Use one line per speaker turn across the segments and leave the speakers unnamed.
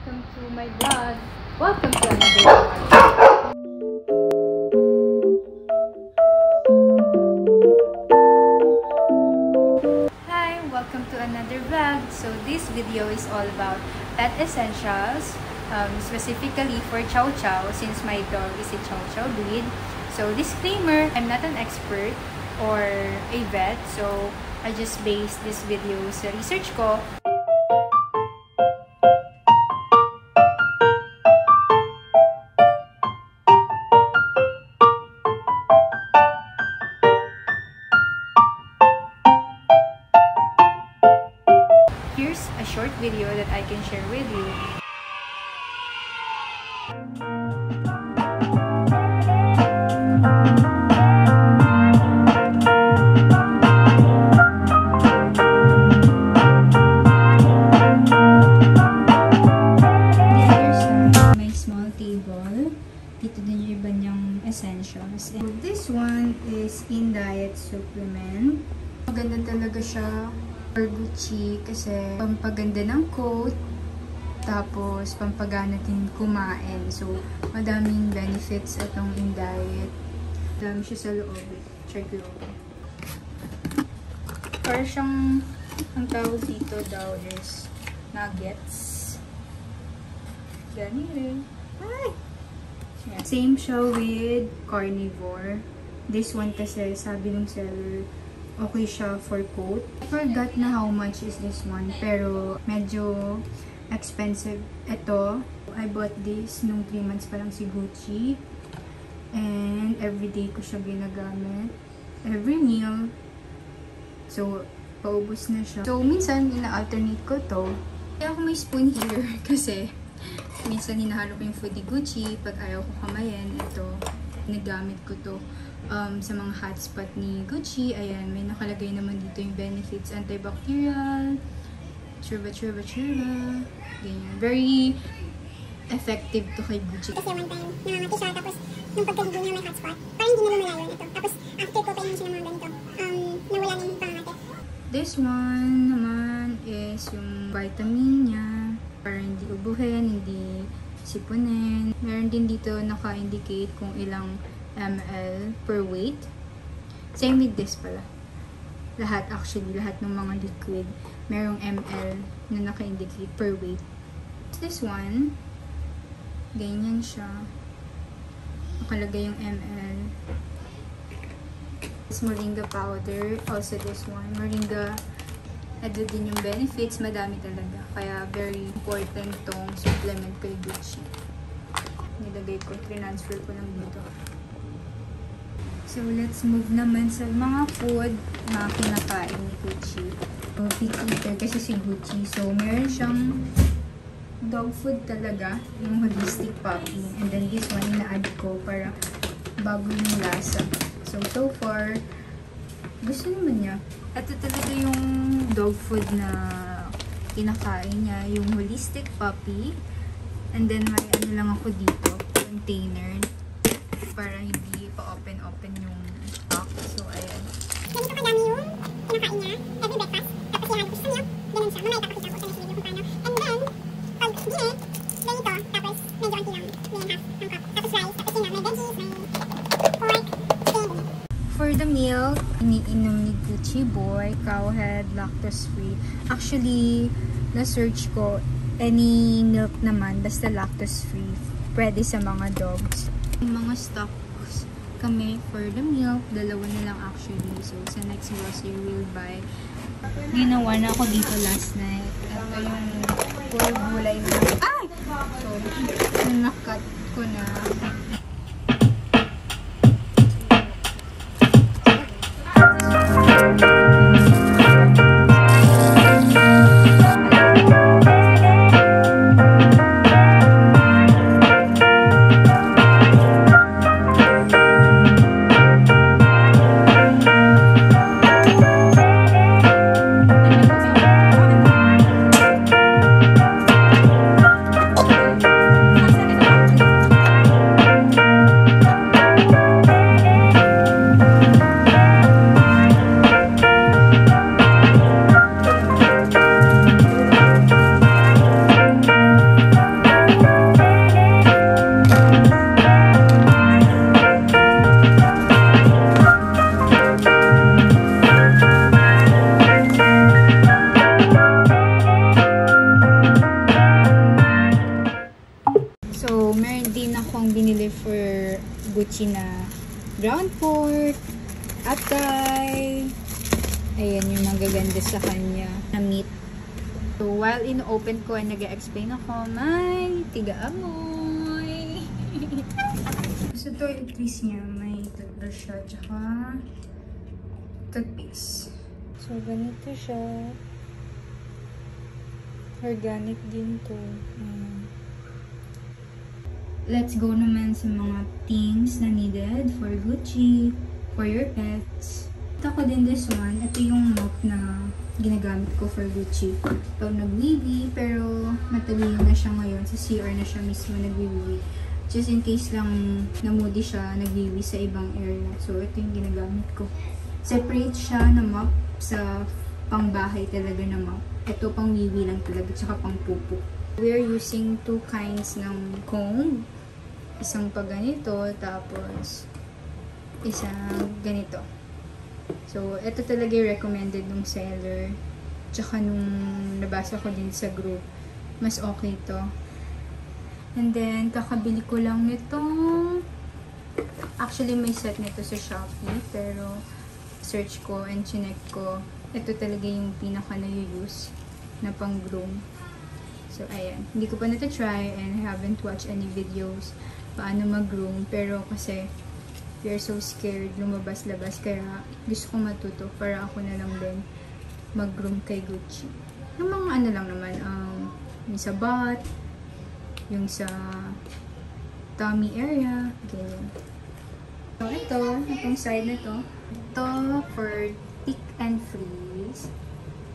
welcome to my vlog. Welcome to another vlog. Hi, welcome to another vlog. So this video is all about pet essentials, um, specifically for Chow Chow since my dog is a Chow Chow breed. So disclaimer, I'm not an expert or a vet, so I just based this video sa research ko short video that I can share with you. May small table. Dito din yung iba niyang essentials. This one is in diet supplement. Maganda talaga siya for Gucci kasi pampaganda ng coat tapos pampagana din kumain. So, madaming benefits itong in diet. Dami siya sa loob. Check loob. Para siyang, ang tawag dito daw is nuggets. Gani rin. Ay! Yeah. Same siya with carnivore. This one kasi, sabi ng seller, okay siya for coat. Forgot na how much is this one, pero medyo expensive. Ito, I bought this nung 3 months pa lang si Gucci. And everyday ko siya ginagamit. Every meal. So, paubos na siya. So, minsan, ina-alternate ko to. Kaya ako may spoon here kasi minsan hinahalo ko yung food Gucci. Pag ayaw ko kamayin, ito, nagamit ko to um, sa mga hotspot ni Gucci. Ayan, may nakalagay naman dito yung benefits. Antibacterial, churba, churba, churba. Ganyan. Very effective to kay Gucci.
Kasi one time, namamati siya, tapos nung pagkaligo niya may hotspot, parang hindi na lumalayo na ito. Tapos after ko painom siya ng mga ganito, um, nawala na yung pangangati.
This one naman is yung vitamin niya. Para hindi ubuhin, hindi sipunin. Meron din dito naka-indicate kung ilang ml per weight. Same with this pala. Lahat actually, lahat ng mga liquid, merong ml na naka-indicate per weight. This one, ganyan siya. Nakalagay yung ml. This moringa powder, also this one. Moringa, ado din yung benefits, madami talaga. Kaya very important tong supplement kay Gucci. Nilagay ko, transfer ko lang dito. So, let's move naman sa mga food na kinakain ni Gucci. So, pick eater kasi si Gucci. So, meron siyang dog food talaga, yung holistic puppy. And then this one, ina-add ko para bago yung lasa. So, so far, gusto naman niya. Ito talaga yung dog food na kinakain niya, yung holistic puppy. And then, may ano lang ako dito, container, para hindi pa-open-open yung stock. So, ayan.
Ganito kadami yung kinakain niya, every breakfast. Tapos yan, gusto niya, ganun siya. Mamaya ipapakita ko sa next video kung paano. And then, pag dinner, ganito, tapos medyo anti lang, ganyan half ng cup. Tapos rice, tapos yun nga, may veggies, may pork, chicken.
For the milk, iniinom ni Gucci Boy, cowhead, lactose-free. Actually, na-search ko, any milk naman, basta lactose-free, pwede sa mga dogs. Yung mga stocks kami for the milk, dalawa na lang actually. So, sa next grocery, we'll buy. Ginawa na ako dito last night. Ito yung puro gulay na. Ay! So, nakat ko na. In-open ko ay nag-explain ako, may tiga-amoy. so, toiletries niya, may toothbrush siya, tsaka toothpaste. So, ganito siya. Organic din to. Ayan. Let's go naman sa mga things na needed for Gucci, for your pets. Ito ko din this one. Ito yung mop na ginagamit ko for Gucci. Pag nagwiwi, pero matalino na siya ngayon. Sa CR na siya mismo nagwiwi. Just in case lang namudi siya, nagwiwi sa ibang area. So, ito yung ginagamit ko. Separate siya na mop sa pangbahay talaga na mop. Ito pang wiwi lang talaga, tsaka pang pupo. We're using two kinds ng comb. Isang pag ganito, tapos isang ganito. So, ito talaga yung recommended nung seller. Tsaka nung nabasa ko din sa group, mas okay to. And then, kakabili ko lang nitong Actually, may set nito sa Shopee, pero search ko and chinek ko, ito talaga yung pinaka na-use na pang-groom. So, ayan. Hindi ko pa na-try and I haven't watched any videos paano mag-groom. Pero kasi, we so scared lumabas-labas. Kaya, gusto ko matuto para ako na lang din mag-groom kay Gucci. Yung mga ano lang naman, um, yung sa butt, yung sa tummy area, ganyan. So, ito, itong side na to, ito for thick and freeze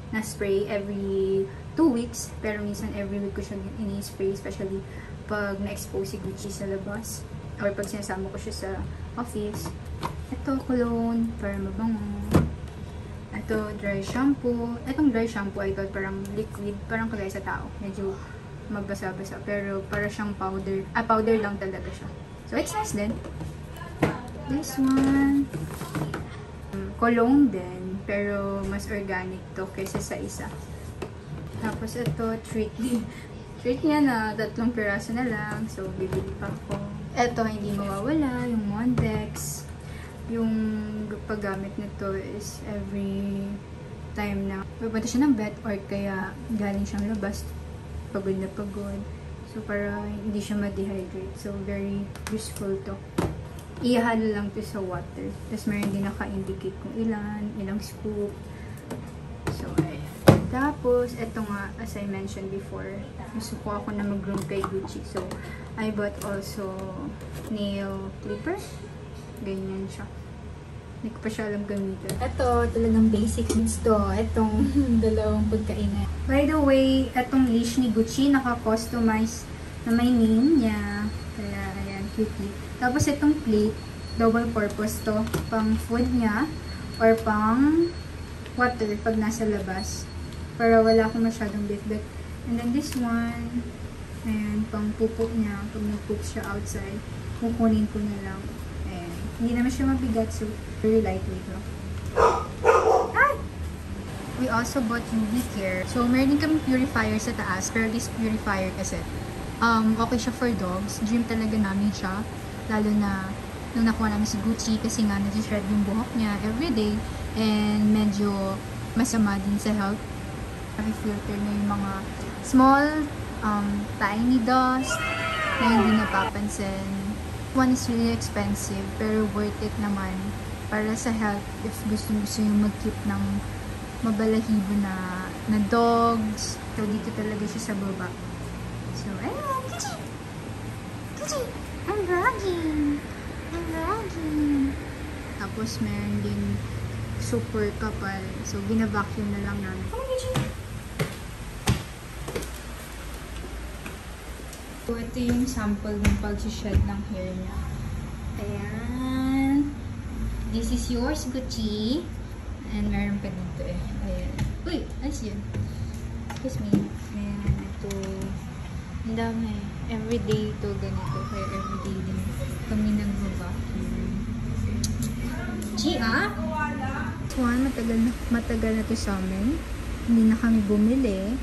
na spray every 2 weeks. Pero minsan every week ko siya ini-spray, especially pag na-expose si Gucci sa labas. Or pag sinasama ko siya sa office. Ito, cologne, para mabango. Ito, dry shampoo. Itong dry shampoo ay ito, parang liquid, parang kagaya sa tao. Medyo magbasa-basa. Pero para siyang powder. Ah, powder lang talaga siya. So, it's nice din. This one, um, cologne din. Pero mas organic to kaysa sa isa. Tapos ito, treat treat niya na tatlong piraso na lang. So, bibili pa ako. Ito, hindi mawawala. Yung Mondex. Yung paggamit nito is every time na pupunta siya ng vet or kaya galing siyang labas. Pagod na pagod. So, para hindi siya ma-dehydrate. So, very useful to. Ihalo lang to sa water. Tapos, meron din naka-indicate kung ilan, ilang scoop. Tapos, ito nga, as I mentioned before, gusto ko ako na mag-groom kay Gucci. So, I bought also nail clipper. Ganyan siya. Hindi ko pa siya alam gamitin. Ito, talagang basic needs to. Itong dalawang pagkainan. By the way, itong leash ni Gucci, naka-customize na may name niya. Kaya, ayan, cutie. Tapos, itong plate, double purpose to. Pang food niya, or pang water pag nasa labas. Para wala akong masyadong bit-bit. And then this one, ayan, pang pupo niya. Pag nag-poop siya outside, kukunin ko na lang. Ayan. Hindi naman siya mabigat, so very lightweight lang. Ay! We also bought UV care. So, meron din kami purifier sa taas. Pero this purifier kasi, um, okay siya for dogs. Dream talaga namin siya. Lalo na, nung nakuha namin si Gucci kasi nga nag-shred yung buhok niya everyday. And medyo masama din sa health filter na yung mga small, um, tiny dust na hindi napapansin. One is really expensive, pero worth it naman para sa health if gusto gusto yung mag-keep ng mabalahibo na, na dogs. So, dito talaga siya sa baba. So, ayun, Gucci! Gucci! I'm vlogging! I'm vlogging! Tapos, meron din super kapal. So, gina-vacuum na lang namin. Come on, Gucci! So, ito yung sample ng pag-shed ng hair niya. Ayan. This is yours, Gucci. And meron pa dito eh. Ayan. Uy! Ayos yun. Excuse me. Ayan. Ito. Ang dami. Everyday ito ganito. Kaya everyday din kami nag-vacuum. Chi, ah? One, matagal na, matagal na to sa amin. Hindi na kami bumili.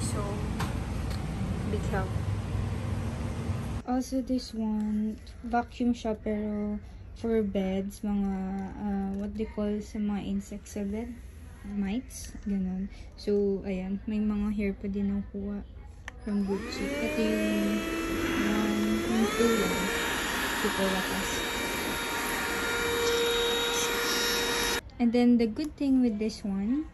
So, big help. Also, this one, vacuum siya pero for beds, mga, uh, what they call sa mga insects sa bed, mites, ganun. So, ayan, may mga hair pa din nakuha from Gucci. Ito yung, um, yung two wakas. And then, the good thing with this one,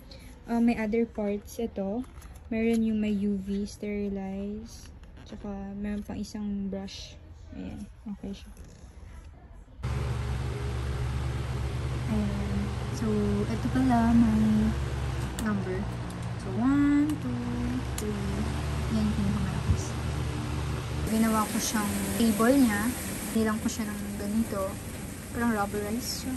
uh, may other parts ito. Meron yung may UV sterilize. Tsaka, meron pang isang brush. Ayan, okay siya. So, ito pala, may number. So, 1, 2, 3. Yan yung pinakamalakas. Ginawa ko siyang table niya. Nilang ko siya ng ganito. Parang rubberized siya.